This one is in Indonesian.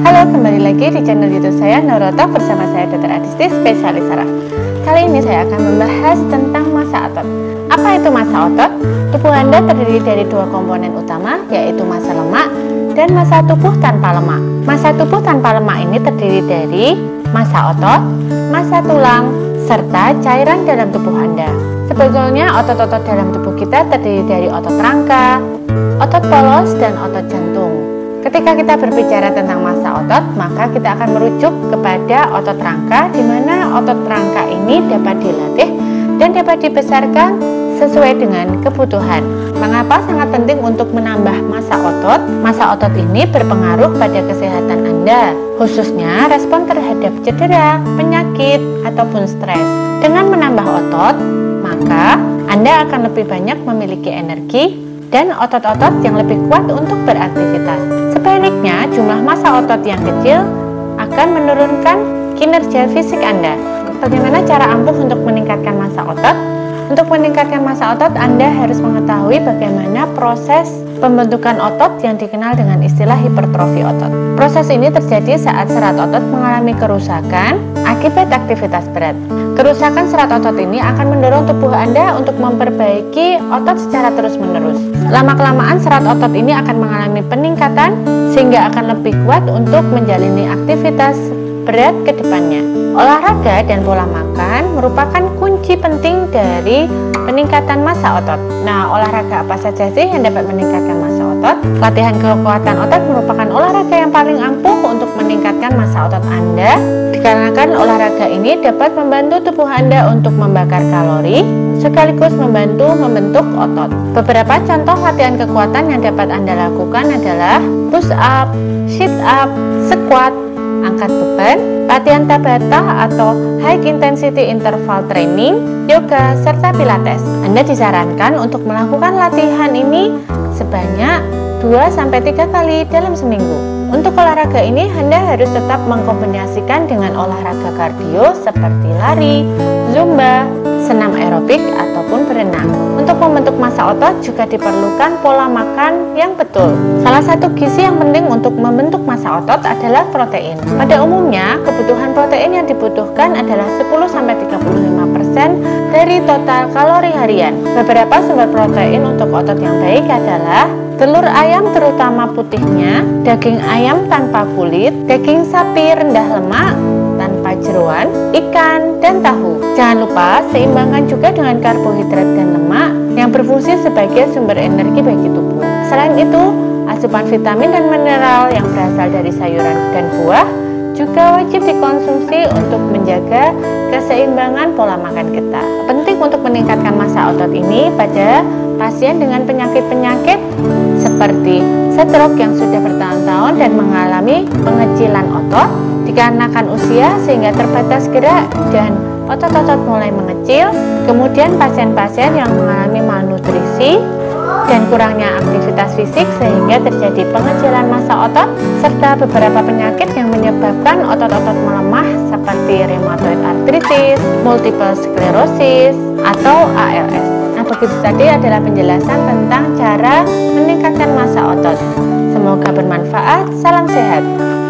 Halo, kembali lagi di channel YouTube saya Neurotalk bersama saya Dr. Adisti, spesialis saraf. Kali ini saya akan membahas tentang masa otot. Apa itu masa otot? Tubuh Anda terdiri dari dua komponen utama, yaitu masa lemak dan masa tubuh tanpa lemak. Masa tubuh tanpa lemak ini terdiri dari masa otot, masa tulang, serta cairan dalam tubuh Anda. Sebetulnya otot-otot dalam tubuh kita terdiri dari otot rangka, otot polos, dan otot jantung. Ketika kita berbicara tentang masa otot, maka kita akan merujuk kepada otot rangka, di mana otot rangka ini dapat dilatih dan dapat dibesarkan sesuai dengan kebutuhan. Mengapa sangat penting untuk menambah masa otot? Masa otot ini berpengaruh pada kesehatan Anda, khususnya respon terhadap cedera, penyakit, ataupun stres. Dengan menambah otot, maka Anda akan lebih banyak memiliki energi dan otot-otot yang lebih kuat untuk beraktivitas. Sebaliknya, jumlah massa otot yang kecil akan menurunkan kinerja fisik Anda. Bagaimana cara ampuh untuk meningkatkan massa otot? Untuk meningkatkan massa otot, Anda harus mengetahui bagaimana proses pembentukan otot yang dikenal dengan istilah hipertrofi otot. Proses ini terjadi saat serat otot mengalami kerusakan akibat aktivitas berat. Kerusakan serat otot ini akan mendorong tubuh Anda untuk memperbaiki otot secara terus-menerus. Lama-kelamaan serat otot ini akan mengalami peningkatan sehingga akan lebih kuat untuk menjalani aktivitas berat ke depannya. Olahraga dan pola makan merupakan kunci penting dari peningkatan massa otot. Nah, olahraga apa saja sih yang dapat meningkatkan massa otot? Latihan kekuatan otot merupakan olahraga yang paling ampuh untuk meningkatkan massa otot Anda. Dikarenakan olahraga ini dapat membantu tubuh Anda untuk membakar kalori sekaligus membantu membentuk otot. Beberapa contoh latihan kekuatan yang dapat Anda lakukan adalah push up, sit up, squat, angkat beban, latihan tabata atau high intensity interval training, yoga, serta pilates. Anda disarankan untuk melakukan latihan ini sebanyak 2-3 kali dalam seminggu. Untuk olahraga ini Anda harus tetap mengkombinasikan dengan olahraga kardio seperti lari, zumba, senam aerobik ataupun berenang. Untuk membentuk massa otot juga diperlukan pola makan yang betul. Salah satu gizi yang penting untuk membentuk massa otot adalah protein. Pada umumnya, kebutuhan protein yang dibutuhkan adalah 10-35% dari total kalori harian. Beberapa sumber protein untuk otot yang baik adalah telur ayam terutama putihnya, daging ayam tanpa kulit, daging sapi rendah lemak, jeruan, ikan, dan tahu. Jangan lupa seimbangkan juga dengan karbohidrat dan lemak yang berfungsi sebagai sumber energi bagi tubuh. Selain itu, asupan vitamin dan mineral yang berasal dari sayuran dan buah juga wajib dikonsumsi untuk menjaga keseimbangan pola makan kita. Penting untuk meningkatkan massa otot ini pada pasien dengan penyakit-penyakit seperti stroke yang sudah bertahun-tahun dan mengalami pengecilan otot dikarenakan usia sehingga terbatas gerak dan otot-otot mulai mengecil, kemudian pasien-pasien yang mengalami malnutrisi dan kurangnya aktivitas fisik sehingga terjadi pengecilan massa otot serta beberapa penyakit yang menyebabkan otot-otot melemah seperti rheumatoid arthritis, multiple sclerosis, atau ALS. Nah, begitu tadi adalah penjelasan tentang cara meningkatkan massa otot. Semoga bermanfaat. Salam sehat.